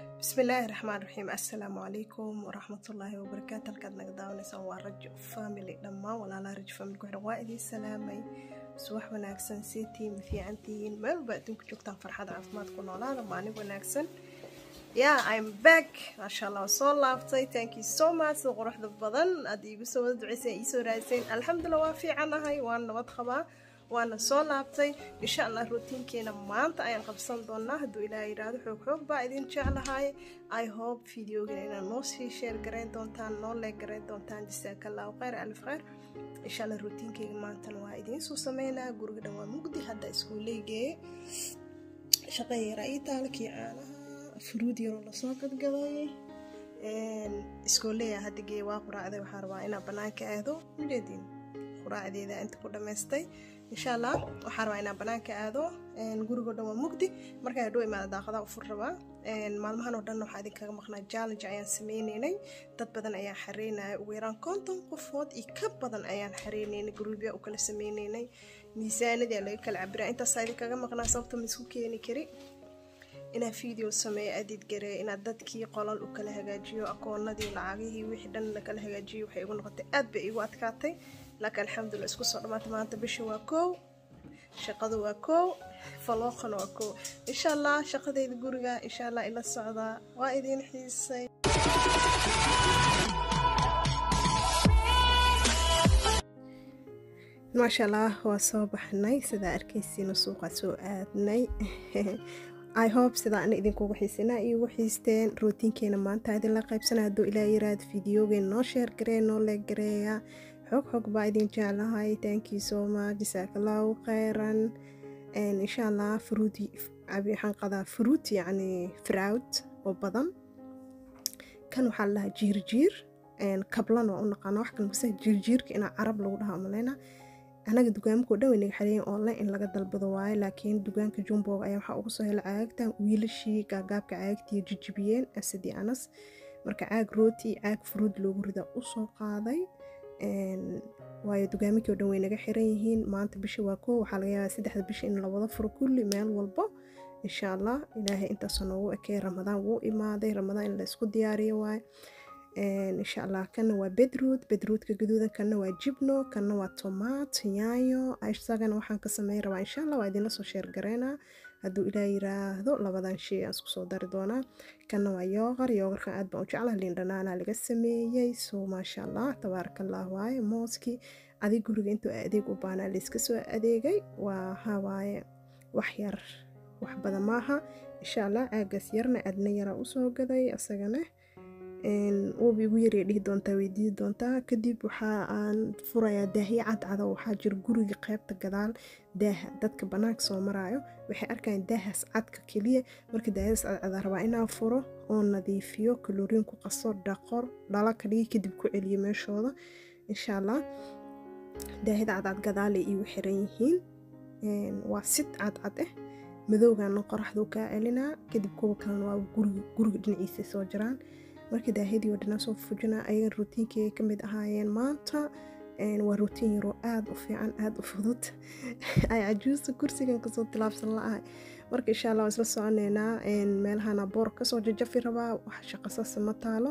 bismillaahi raxmaan raxiim assalaamu calaykum waraxmatullaahi wabarakaatu halkaad naga daawanaysaan waa rajo family dhammaan walaalaha rajo family ku xiran waa idiin salaamay subax wanaagsan seetiin ma fiicantihiin meel walba adduunka joogtaan farxad caafimaad ku noolaada maalin wanaagsan. Yeah i'm back. Maasha allah soo thank you so much. Sida quruxda badan aad iigu soo wada duceyseen iisoo raadiseen alxamdulillah waa fiicanahay waan nabad qabaa waana soo laabtay. Insha allah rutiinkeena maanta ayaan qabsan doonaa. Hadduu ilaah yidhaahdo xoog xoog baa idin jeclahay. I hope videogan inaad noo sii sheer garayn doontaan noo leeg garayn doontaan. Jasaakallahu khayr alif khayr. Insha allah rutiinkeyga maantana waa idiin soo sameynaa. Guriga dhan waa mugdi hadda iskuuleygeeye shaqa yara ii taalkii caanaha furuud yaroo la soo gadgaday. Iskooleya hadda geeye waa quraacday waxaa rabaa inaa banaanka aado. Ujeediin quraacdeeda inta ku dhamaystay insha allah waxaa rabaa inaan banaanka aado gurigoo dhan waa mugdi. Markaa hadhow imaada daaqadaa u fur rabaa maalmahan oo dhan waxaa idinkaga maqnaa challenge ayaan sameyneynay dad badan ayaan xareynaya ugu yaraan konton qofood iyo ka badan ayaan xareyneynay gruubya u kala sameyneynay miisaanadii laga kala cabiraa intaasaa idinkaga maqnaa sababta ma keeni kari. Inaa video sameeyo adid garee inaad dadkii qolal u kala hagaajiyo akoonadii lacagihii wixii dhan la kala hagaajiyo waxay igu noqotay. Aad bay igu adkaatay laakiin alxamdulillah isku soo dhammaatay maanta bisha waa koow shaqadu waa koow falooqana waa koow. Insha allah shaqadeyda guriga insha allah ila socdaa waa idiin xiisay. Maasha allah waa soo baxnay. Sidaa arkaysiina suuqa soo aadnay. I hope sidaa ana idinkugu xiisinaa iigu xiisteen. Rootiinkeena maanta idinla qaybsana hadduu ilaa yiraahdo videogeen noo sheer garee noo leeg gareeya xog xog baa idin jeclahay thank you so much. Jasaakallahu khayran insha allah fruit waxaan qadaa fruit yacni fraud oo badan. Kan waxaa la jiirjiir kablan waa u naqaana wax kale mase jiirjiirka inaa carab lagu dhahaa maleyna anaga dugaamako dhan way naga online in laga dalbado waaye laakiin dugaanka jumboga ayaa waxaa uga soo hela caagagtan wiilashii gaagaabka caagagtii jijibiyeen asidii anas. Marka caag rooti caag fruud loogu rida u soo qaaday waayo dugaamikii o dhan way naga xiran yihiin. Maanta bisha waa koo waxaa laga yaabaa saddexda bisha in lawada furo kulli meel walbo insha allah ilaahay intaasoo noogu ekey ramadaan wuu imaaday ramadaan in la isku diyaariyo waaye. Insha allah kana waa bedrood bedroodka gaduudan kana waa jibno kana waa tomaat yaayo isagana waxaan ka sameyn rabaa insha allah waa idinla soo sheer gareynaa hadduu ilaa yiraahdo labadan shay aan isku soo dari doonaa kana waa yooqar yooqarkan aad baan u jeclaha liindhanaana laga sameeyey so maasha allah tabaaraka allah waaye mooskii adig guriga intuu adeeg u baanaa layska soo adeegay waa hawaaye wax yar wax badan maaha. Insha allah caagaas yarna aadna yaraa u soo gaday asagana igu yaree dhihi doontaa weydiidi doontaa. Kadib waxaa aan furayaa daahyo cadcada waxaa jira guriga qeybta gadaal daaha dadka banaanka soo maraayo. Waxay arkayan daahaas cadka keliya. Marka daahadaas cadcada rabaa inaan furo oo nadiifiyo kaloriin ku qaso dhaqor dhala kadhigi kadib ku celiyo meeshooda. Insha allah daahida cadcad gadaalay iigu xiran yihiin. Waa sid cadcad ah madowgana qoraxduu kaa celinaa kadib kuwa kalena waa guriga dhinaciisa soo jiraan marka daahidii oo dhanaa soo fujinaa ayagan rutiinkeyga ka mid ahaayeen maanta waa rutiin yaroo aada u fiican aada u fudud. Ay cajuusta kursigan ka soo tilaabsan la-ahay marka insha allah waa isla soconeynaa meelahana boor ka soo jajafi rabaa wax shaqasasa ma taalo.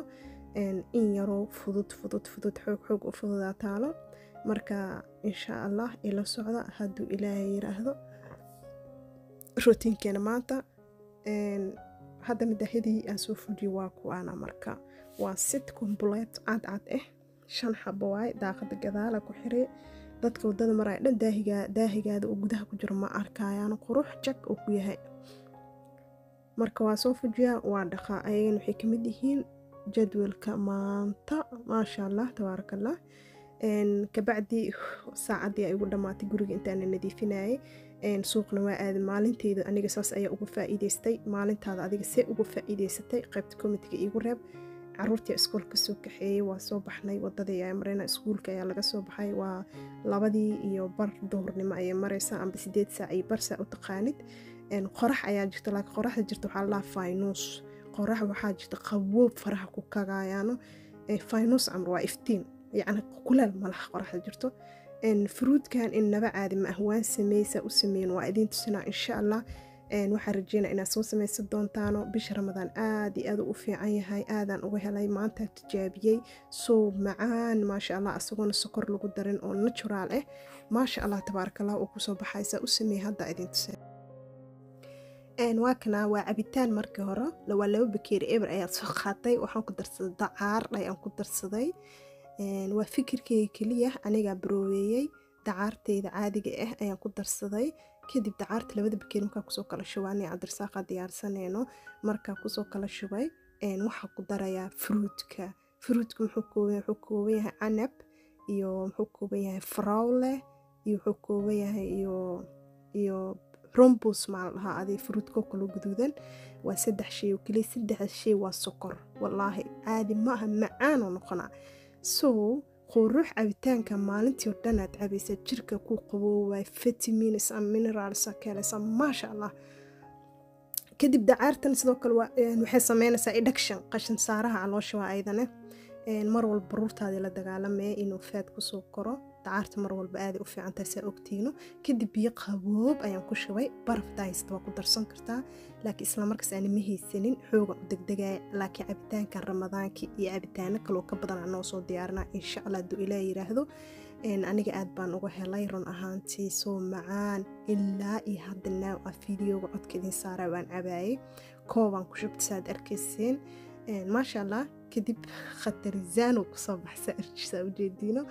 In yaroo fudud fudud fudud xoog xoog u fududaa taalo. Marka insha allah ila socda hadduu ilaahay yiraahdo rutiinkeena maanta hadda madaahidii aan soo fujiye waa kuwaana marka. Waa sid kombuleet cadcad ah shan xabo waaye daaqada gadaala ku xire. Dadka waddada maraya dhan daahigaada oo gudaha ku jiro ma arkayaan qurux jag uu ku yahay. Marka waa soo fujiyaa waa dhaqaa ayagan waxay ka mid yihiin jadwalka maanta. Maasha allah tabaarakallah kabacdi saacadii ay ugu dhammaatay guriga intaana nadiifinayay suuqna waa aaday maalinteeda aniga saas ayaa uga faa'iidaystay. Maalintaada adiga see uga faa'iidaysatay qaybta komitiga iigu reeb caruurtii iskoolka ka soo kaxeeyey waa soo baxnay wadadii ayaa mareyna iskuulka ayaa laga soo baxay waa labadii iyo bar duhurnimo ayay mareysaa amba sideed saac iyo bar saa u taqaanid. Qorax ayaa jirta laakiin qoraxda jirta waxaa lalaa faynuus. Qorax waxaa jirta qaboob faraha ku kagayaano faynuus camr waa iftiin yacni kuleel malaha qoraxda jirto fruudkan in naba caadi ma ah waan sameysa u sameyn. Waa idiin tusinaa insha allah waxaan rajeynaa inaad soo samaysan doontaano. Bisha ramadaan aad iyo aad u fiican yahay aadaan uga helay maanta tijaabiyey. Sow macaan maasha allah isagoona sokor lagu darin oo natural ah maasha allah tabaaraka allah ku soo baxaysa u sameey hadda idin tuseen waa kana waa cabitaan markii hore. Waa laba bakeeri eber ayaa soo qaatay. Waxaan ku darsaday dacaar ayaan ku darsaday waa fikirkeyga keliya anigaa barooweeyey dacaarteyda caadiga ah ayaan ku darsaday. Kadib dacaarta labada bakeeri markaa ku soo kala shubay aniga cabdirsaaqa diyaarsaneyno. Markaa ku soo kala shubay waxaa ku darayaa fruutka fruutka muxuu kooban yahay? Canab iyo muxuu kooban yahay frawle iyo wuxuu kooban yahay iyo rombus maa la adi fruudko kalo guduudan. Waa saddex shay oo keliya saddexda shay waa sokor. Wallaahi caadi maaha macaanoo noqonaa so quruux cabitaanka maalintii oo dhan aad cabaysaa jirka ku qaboobay vitamins and minerals ka helaysaa maasha allah. Kadib dacaartan sidoo kale waxay sameynaysaa induction qashin saaraha caloosha waa aydane mar walba baruurtaadii la dagaalamaya inuu faad ku soo koro dacaarta mar walba aaday u fiicantahay saa ogtiino kadib biyo qaboob ayaan ku shubay barafta haysta waa ku darsan kartaa laakiin islamarkaas aana ma haysanin xoogan u degdegaya laakiin cabitaankan ramadaankii iyo cabitaano kaloo ka badan anoo soo diyaarinaa insha allah hadduu ilaah yiraahdo aniga aad baan uga helay run ahaantii soo macaan ilaa iyo hadda naaw ah fideoga codka idin saaraa waan cabaayay. Koobaan ku shubta saaad arkayseen. Maasha allah kadib khatarizaan ku soo baxsa arjisaa ujeediino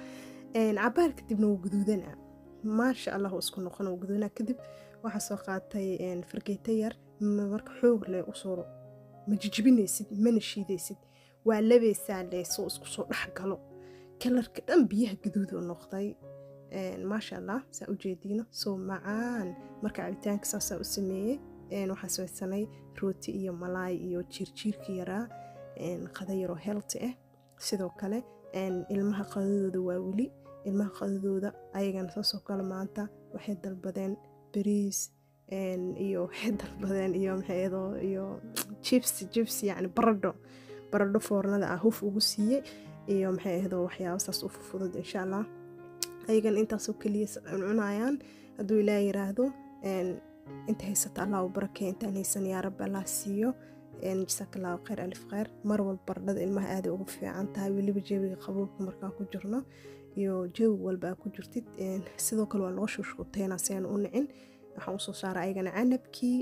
cabaar kadibna wuu guduudana. Maasha allah isku noqon wuu guduudana kadib waxaa soo qaatay fargeeto yar marka xoog leh u soo ma jijibinaysid mana shiidaysid. Waa labeysaa leh soo isku soo dhex galo. Kalarka dhan biyaha gaduud u noqday. Maasha allah saa ujeediino soo macaan. Marka cabitaanka saasaa u sameeyey. Waxaa samaysanay rooti iyo malaay iyo jiirjiirka yaraa qada yaroo healthy ah sidoo kale ilmaha qadadooda waa weli ilmaha qadadooda ayagana saasoo kale maanta waxay dalbadeen bariis iyo waxay dalbadeen iyo maxayado iyo jibs jibs yacni baradho baradho foornada ah huf ugu siiyey iyo maxay ahdo waxyaaba saas u fufudud insha allah ayagana intaasoo keliya cunayaan. Hadduu ilaah yiraahdo inta haysata allah u barakee intaan haysan yaa allah siiyo. Jasaaka allahu khayr alif khayr. Mar walba baradhada ilmaha aaday ugu fiican tahay weliba jawiga qaboobka markaa ku jirno iyo jawi walba aa ku jirtid sidoo kale waa loo shuushuuteynaa si aan u nicin waxaan u soo saara ayagana canabkii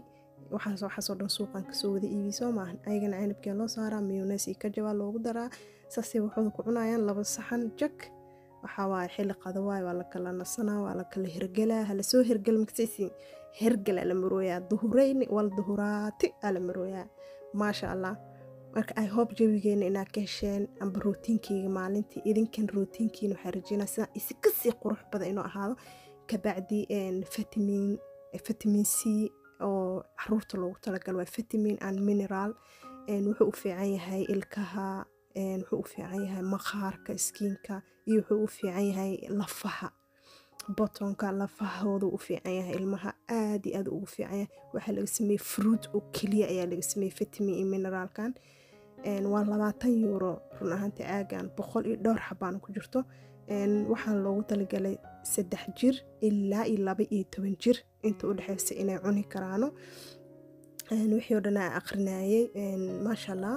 waxaasoo dhan suuqan ka soo wada iibiy soo maahan ayagana canabkia loo saaraa mayunes iyo kajabaa loogu daraa. Saasay waxooda ku cunayaan laba saxan jak waxaa waaye xilli qadawaay waa la kala nasanaa waa la kala hergelaa hala soo hergel maksaysiin hergel aa la marooyaa duhurayni wal duhuraati aa la marooyaa. Maasha allah marka i hope jawigeena inaad ka hesheen amba rootiinkeyga maalintii. Idinkan rootiinkiina waxaa rajeynaa sidaan isi ka sii qurux badan inuu ahaado. Kabacdi vitamin vitamin c oo carruurta loogu talagalo waa vitamin and mineral. Wuxuu u fiican yahay ilkaha wuxuu u fiican yahay maqaarka skiinka iyo wuxuu u fiican yahay lafaha. Botonka lafahooda u fiican yahay ilmaha aad iyo aad ugu fiican yahay. Waxaa laga sameeyey fruit oo keliya ayaa laga sameeyey vitamin iyo mineraalkan waa labaatan euro run ahaantii aagan boqol iyo dhowr xabaan ku jirto. Waxaan loogu talagalay saddex jir ilaa iyo laba iyo toban jir inta u dhexeysa inay cuni karaano. Wixii oo dhan aa aqrinayay maasha allah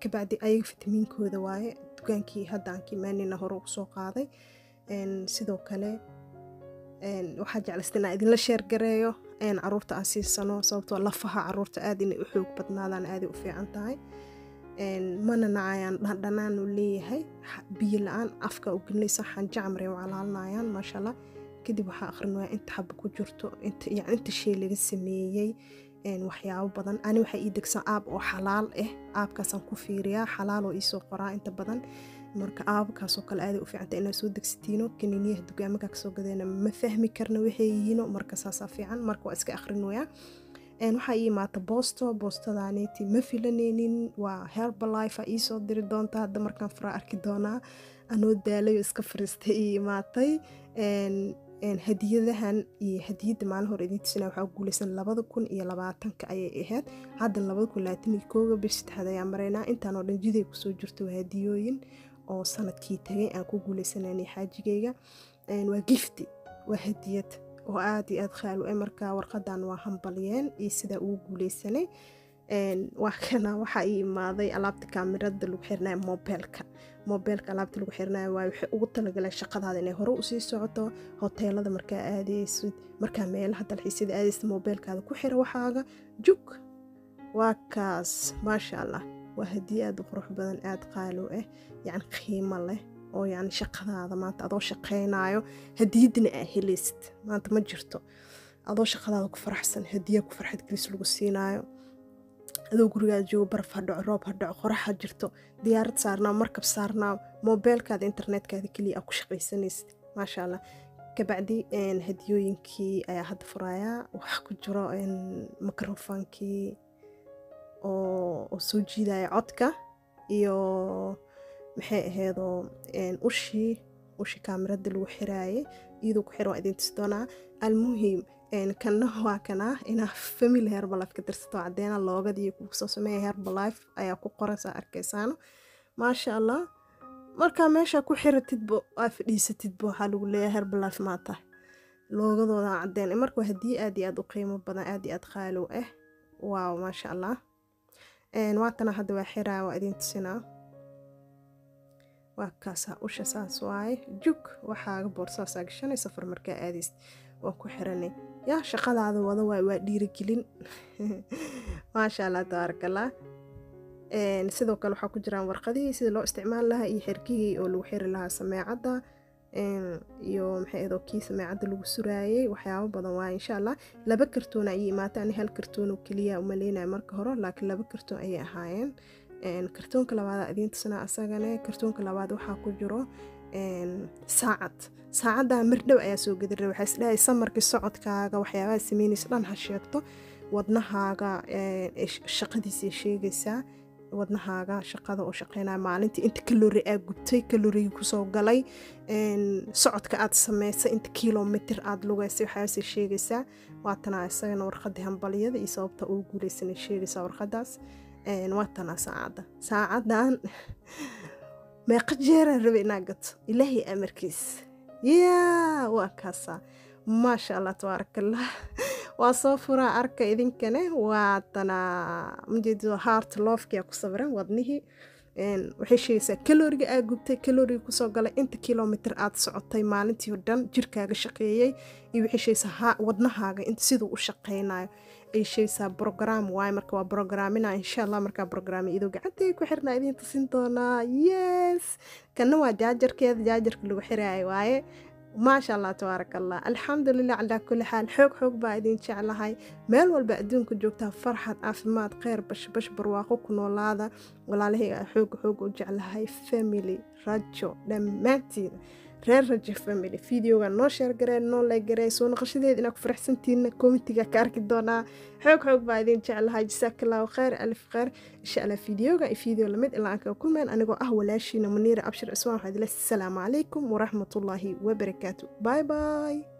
kabacdi ayaga fitamiinkooda waaye dukaankii hadda aan hore ugu qaaday. Sidoo kale waxaa jeclaysta inaan idinla sheergareeyo carruurta aan siisano sababtoo lafaha carruurta aad inay u xoog badnaadaan aaday u fiican tahay. Mana nacayaan dhandhanaan uu leeyahay. Biyo la'aan afka u gelinaysa xanjacmare u calaalinayaan maasha allah kadib waxaa aqrinaya inta xaba ku jirto inta shay laga sameeyey waxyaabo badan. Ani waxaa ii degsan aab oo xalaal ah aabkaasaan ku fiiriyaa xalaal oo iisoo qoraa inta badan marka aabkaasoo kale aaday u fiicanta inaad soo degsatiino kaniiniyaha dugaamakaa ka soo gadeena ma fahmi karna waxay yihiino marka saasaa fiican marka waa iska akhrinoyaa waxaa ii imaata boosto boostadaaniti ma filaneynin waa herbalife aa iisoo diri doonta hadda markaan fara arki doonaa anoo daalayo iska fariistay ii imaatay. Hadiyadahan iyo hadiyadda maalin hore idiin tusina waxaa guulaysan labada kun iyo labaatanka ayay ahayd. Haddan labada kun labaatan iyo kooga bish saddexaad ayaa maraynaa intaan oo dhan jiday ku soo jirto waa hadiyooyin oo sannadkii tagay aan ku guuleysananay xaajigayga waa gifti waa hadiyad oo aad iyo aad khaali u eh. Marka warqadan waa hambalyeen iyo sidaa ugu guuleysanay waa waxaa ii imaaday alaabta kaamirada lagu xirinayo mobeelka. Mobeelka alaabta lagu xirinayo waay waxay ugu talagaleen shaqadaada inay hore u sii socoto hoteelada markaa aadeysid markaa meelaha dalxiisyada aadeysid mobeelkaada ku xira waxaaga jug. Waa kaas maasha allah waa hadiye aad u qurux badan aada qaali u ah yacni qiimo leh oo yacni shaqadaada maanta adoo shaqaynayo hadiyadana aa helaysid maanta ma jirto. Adoo shaqadaada ku faraxsan hadiya ku farxad gelis lagu siinaayo adoo gurigaada joogo baraf ha dhaco roob ha dhaco qorax ha jirto diyaarad saarnaa markab saarnaa mobeelkaada internetkaada keliya aa ku shaqaysanaysid maasha allah kabacdi hadiyooyinkii ayaa hadda furayaa waxaa ku jiro microfonkii oo soo jiidaya codka iyo maxay ahaydoo ushii ushii kaamirada lagu xiraayay iyadoo ku xira waa idin tusi almuhim kana waa kana inaa family herbalife ka tirsato cadeena loogadii kugu soo sameeya herbalife ayaa ku qoraysaa arkaysaano. Maasha allah markaa meesha ku xiratidba aa fadhiisatidba waxaa lagu leeyahay herbalife maa tahay loogadooda cadeen marka haddii aad iyo aad u qiimo badan aad iyo aad qaalow ah waaw maasha allah waatana hadda waa xiraa waa idin tusinaa waa kaasaa usha saas waaye jug waxaaga boorsaasaa gashanay safar markaa aadaysid waan ku xiranay. Yaa shaqadaada wada waay waa dhiirigelin. Maasha allah tabaarakallah sidoo kale waxaa ku jiraan warqadihii sida loo isticmaali lahaa iyo xirkihii oo lagu xiri lahaa sameecadda iyo maxay adoo kii sameecadda lagu suraayay waxyaabo badan waa insha allah laba kartoon ayay imaata ani hal kartoon oo keliya umaleynaya marka hore laakiin laba kartoon ayay ahaayeen. Kartoonka labaad idiin tusanaa asagane kartoonka labaad waxaa ku jiro saacad. Saacaddaa mirdhow ayaa soo gediray waxaa isdhahay samarkii socodkaaga waxyaabaha sameynaysa dhan ha sheegto wadnahaaga shaqadiisay sheegaysaa wadnahaaga shaqada oo shaqeynaya maalintii inta kalori aa gubtay kalorigii ku soo galay socodka aad samaysay inta kilomitr aad lugaysay waxyaabasay sheegaysaa waatana isagana warqadii hambalyada iyo sababta ugu guuleysanay sheegaysaa warqadaas. Waatana saacadda saacadan meeqa jeeraan rabe inaa gato. Ilaahay amarkiis. Yaa waa kaasaa maasha allah tabaarakallah waa soo furaa arka idinkane. Waatana majeedo heart lofkia ku sawiran wadnihii. Waxay sheegaysaa kaloriga aa gubtay kaloriga ku soo galay. Inta kilomitr aad socotay maalintii o dhan jirkaaga shaqeeyey iyo waxay wadnahaaga siduu u shaqeynayo ay sheegaysaa brogram waay marka waa brograamina insha allah markaa brograami idoo gacantay ku xirnaa idiin tusin doonaa. Yes! Kana waa jaajarkeeda jaajarka lagu xiraayo waaye maasha allah tabaaraka allah alxamdulilah calaa kulli xaal xoog xoog baa idin jeclahay. Meel walba adduunka joogtaa farxad caafimaad kheyr bashbash barwaaqo ku noolaada. Walaalahayga xooga xooga u jeclahay family. Rajo dhammaantiina reer rajo family videoga noo sheergaree noo leegaree soo naqashadeed inaa ku faraxsantiina komitiga ka arki doonaa. Xoog xoog baa idin jeclahay. Jasaakallahu kheyr alif kheyr insha allah videoga iyo video la mid ilaa aan kaga kulmeen anigoo ah walaashiina muniira abshir cismaan waxaa idin leeyahay asalaamu calaykum waraxmatullaahi wabarakaatu bye bye